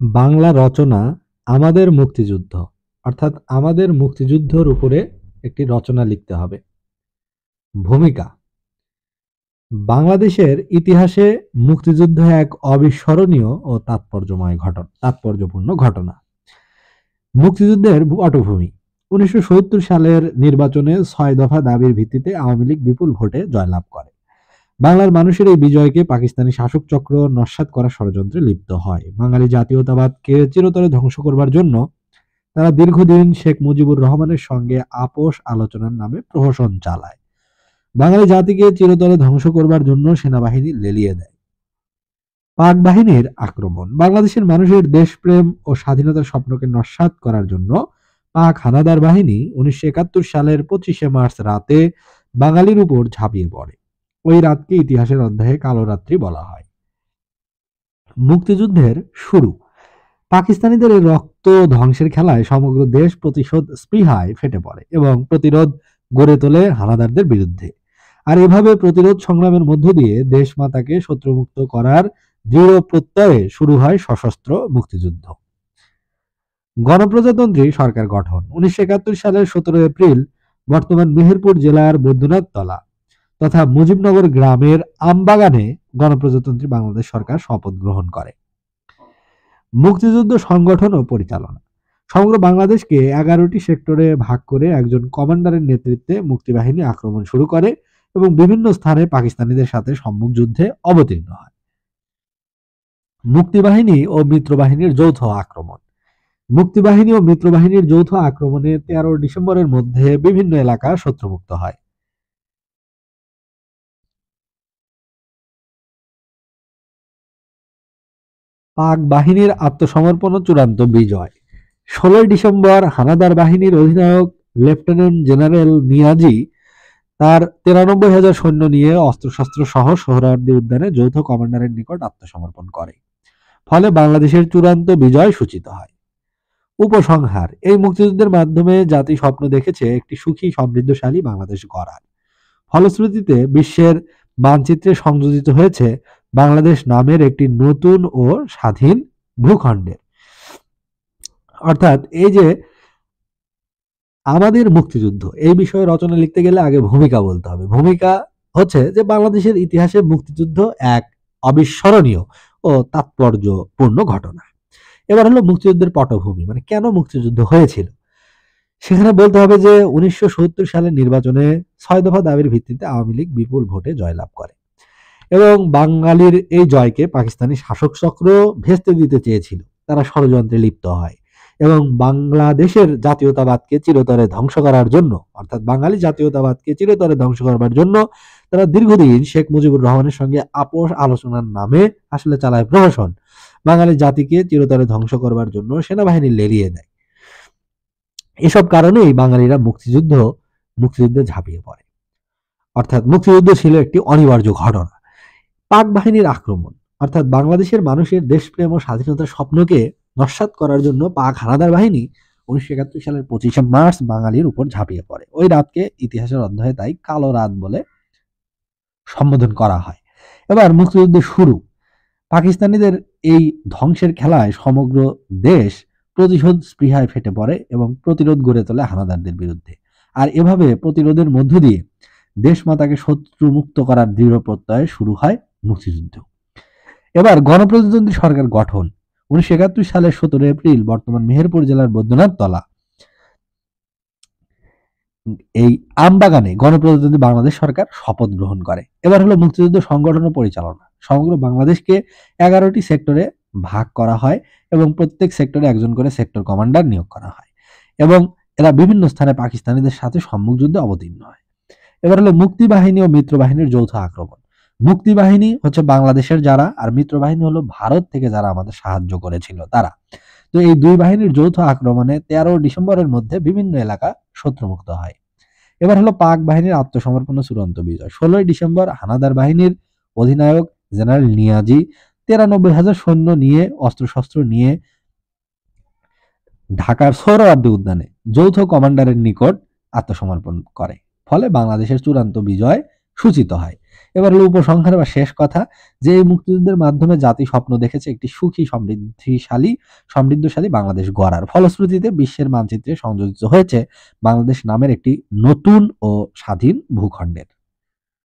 বাংলা রচনা আমাদের মুক্তিযুদ্ধ, অর্থাৎ আমাদের মুক্তিযুদ্ধর উপরে একটি রচনা লিখতে হবে। ভূমিকা, বাংলাদেশের ইতিহাসে মুক্তিযুদ্ধ এক অবিস্মরণীয় ও তাৎপর্যময় ঘটনা, তাৎপর্যপূর্ণ ঘটনা। মুক্তিযুদ্ধের পটভূমি, উনিশশো সত্তর সালের নির্বাচনে ছয় দফা দাবির ভিত্তিতে আওয়ামী লীগ বিপুল ভোটে জয়লাভ করে। বাংলার মানুষের এই বিজয়কে পাকিস্তানি শাসক চক্র নস্বাত করার ষড়যন্ত্রে লিপ্ত হয়। বাঙালি জাতীয়তাবাদকে চিরতরে ধ্বংস করবার জন্য তারা দীর্ঘদিন শেখ মুজিবুর রহমানের সঙ্গে আপোষ আলোচনার নামে প্রহসন চালায়। বাঙালি জাতিকে চিরতরে ধ্বংস করবার জন্য সেনাবাহিনী লেলিয়ে দেয়। পাক বাহিনীর আক্রমণ। বাংলাদেশের মানুষের দেশপ্রেম ও স্বাধীনতার স্বপ্নকে নস্বাত করার জন্য পাক হানাদার বাহিনী উনিশশো একাত্তর সালের পঁচিশে মার্চ রাতে বাঙালির উপর ঝাঁপিয়ে পড়ে। ওই রাতকে ইতিহাসের অধ্যায়ে কালো রাত্রি বলা হয়। মুক্তিযুদ্ধের শুরু। পাকিস্তানিদের রক্ত ধ্বংসের খেলায় সমগ্র দেশ প্রতিশোধ স্পৃহায় ফেটে পড়ে এবং প্রতিরোধ গড়ে তোলে হানাদারদের বিরুদ্ধে। আর এভাবে প্রতিরোধ সংগ্রামের মধ্য দিয়ে দেশ মাতাকে শত্রুমুক্ত করার দৃঢ় প্রত্যয়ে শুরু হয় সশস্ত্র মুক্তিযুদ্ধ। গণপ্রজাতন্ত্রী সরকার গঠন। উনিশশো একাত্তর সালের সতেরো এপ্রিল বর্তমান মেহেরপুর জেলার বৈদ্যনাথ তলা তথা মুজিবনগর গ্রামের আমবাগানে গণপ্রজাতন্ত্রী বাংলাদেশ সরকার শপথ গ্রহণ করে। মুক্তিযুদ্ধ সংগঠন ও পরিচালনা। সমগ্র বাংলাদেশকে এগারোটি সেক্টরে ভাগ করে একজন কমান্ডারের নেতৃত্বে মুক্তিবাহিনী আক্রমণ শুরু করে এবং বিভিন্ন স্থানে পাকিস্তানিদের সাথে সম্মুখ যুদ্ধে অবতীর্ণ হয়। মুক্তিবাহিনী ও মিত্রবাহিনীর যৌথ আক্রমণ। মুক্তিবাহিনী ও মিত্রবাহিনীর যৌথ আক্রমণে তেরো ডিসেম্বরের মধ্যে বিভিন্ন এলাকা শত্রুমুক্ত হয়। পাক বাহিনীর আত্মসমর্পণ চূড়ান্ত বিজয়। ষোলোই ডিসেম্বর হানাদার বাহিনীর অধিনায়ক, লেফটেন্যান্ট জেনারেল নিয়াজি তার তিরানব্বই হাজার সৈন্য নিয়ে অস্ত্রশস্ত্র সহ সোহরাওয়ার্দী উদ্যানে যৌথ কমান্ডারের নিকট আত্মসমর্পণ করে। ফলে বাংলাদেশের চূড়ান্ত বিজয় সূচিত হয়। উপসংহার, এই মুক্তিযুদ্ধের মাধ্যমে জাতি স্বপ্ন দেখেছে একটি সুখী, সমৃদ্ধশালী বাংলাদেশ গড়ার। ফলশ্রুতিতে বিশ্বের মানচিত্রে সংযোজিত হয়েছে বাংলাদেশ নামের একটি নতুন ও স্বাধীন ভূখণ্ডের। অর্থাৎ এই যে আমাদের মুক্তিযুদ্ধ, এই বিষয়ে রচনা লিখতে গেলে আগে ভূমিকা বলতে হবে। ভূমিকা হচ্ছে যে বাংলাদেশের ইতিহাসে মুক্তিযুদ্ধ এক অবিস্মরণীয় ও তাৎপর্যপূর্ণ ঘটনা। এবার হলো মুক্তিযুদ্ধের পটভূমি মানে কেন মুক্তিযুদ্ধ হয়েছিল? সেখানে বলতে হবে যে উনিশশো সত্তর সালের নির্বাচনে ছয় দফা দাবির ভিত্তিতে আওয়ামী লীগ বিপুল ভোটে জয়লাভ করে। এবং বাঙালির এই জয়কে পাকিস্তানি শাসক চক্র ভেস্তে দিতে চেয়েছিল। তারা ষড়যন্ত্রে লিপ্ত হয় এবং বাংলাদেশের জাতীয়তাবাদকে চিরতরে ধ্বংস করার জন্য, অর্থাৎ বাঙালি জাতীয়তাবাদকে চিরতরে ধ্বংস করবার জন্য তারা দীর্ঘদিন শেখ মুজিবুর রহমানের সঙ্গে আপোষ আলোচনার নামে আসলে চালায় প্রহসন। বাঙালি জাতিকে চিরতরে ধ্বংস করবার জন্য সেনাবাহিনী লেলিয়ে দেয়। এসব কারণেই বাঙালিরা মুক্তিযুদ্ধ, মুক্তিযুদ্ধে ঝাঁপিয়ে পড়ে। অর্থাৎ মুক্তিযুদ্ধ ছিল একটি অনিবার্য ঘটনা। পাক বাহিনীর আক্রমণ, অর্থাৎ বাংলাদেশের মানুষের দেশপ্রেম ও স্বাধীনতার স্বপ্নকে নস্বাত করার জন্য পাক হানাদার বাহিনী উনিশশো একাত্তর সালের পঁচিশে মার্চ বাঙালির উপর ঝাঁপিয়ে পড়ে। ওই রাতকে ইতিহাসের অধ্যায়ে তাই কালো রাত বলে সম্বোধন করা হয়। এবার মুক্তিযুদ্ধের শুরু। পাকিস্তানিদের এই ধ্বংসের খেলায় সমগ্র দেশ প্রতিশোধ স্পৃহায় ফেটে পড়ে এবং প্রতিরোধ গড়ে তোলে হানাদারদের বিরুদ্ধে। আর এভাবে প্রতিরোধের মধ্য দিয়ে দেশমাতাকে শত্রু মুক্ত করার দৃঢ় প্রত্যয়ে শুরু হয় মুক্তিযুদ্ধ। এবার গণপ্রজাতন্ত্রী সরকার গঠন। উনিশশো একাত্তর সালের সতেরো এপ্রিল বর্তমান মেহেরপুর জেলার বৈদ্যনাথ তলা। এই আমবাগানে গণপ্রজাতন্ত্রী বাংলাদেশ সরকার শপথ গ্রহণ করে। এবার হলো মুক্তিযুদ্ধ সংগঠন ও পরিচালনা। সমগ্র বাংলাদেশকে এগারোটি সেক্টরে ভাগ করা হয় এবং প্রত্যেক সেক্টরে একজন করে সেক্টর কমান্ডার নিয়োগ করা হয় এবং এরা বিভিন্ন স্থানে পাকিস্তানিদের সাথে সম্মুখ যুদ্ধে অবতীর্ণ হয়। এবার হলো মুক্তি বাহিনী ও মিত্র বাহিনীর যৌথ আক্রমণ। মুক্তি বাহিনী হচ্ছে বাংলাদেশের যারা, আর মিত্র বাহিনী হলো ভারত থেকে যারা আমাদের সাহায্য করেছিল, তারা। তো এই দুই বাহিনীর যৌথ আক্রমণে তেরো ডিসেম্বরের মধ্যে বিভিন্ন এলাকা শত্রুমুক্ত হয়। এবার হলো পাক বাহিনীর আত্মসমর্পণ চূড়ান্ত বিজয়। ষোলোই ডিসেম্বর হানাদার বাহিনীর অধিনায়ক জেনারেল নিয়াজি তিরানব্বই হাজার সৈন্য নিয়ে, অস্ত্রশস্ত্র নিয়ে ঢাকার সোহরাওয়ার্দী উদ্যানে যৌথ কমান্ডারের নিকট আত্মসমর্পণ করে। ফলে বাংলাদেশের চূড়ান্ত বিজয় সূচিত হয়। এবার হলো উপসংহার বা শেষ কথা, যে এই মুক্তিযুদ্ধের মাধ্যমে জাতি স্বপ্ন দেখেছে একটি সুখী, সমৃদ্ধিশালী, সমৃদ্ধশালী বাংলাদেশ গড়ার। ফলশ্রুতিতে বিশ্বের মানচিত্রে সংযোজিত হয়েছে বাংলাদেশ নামের একটি নতুন ও স্বাধীন ভূখণ্ডের।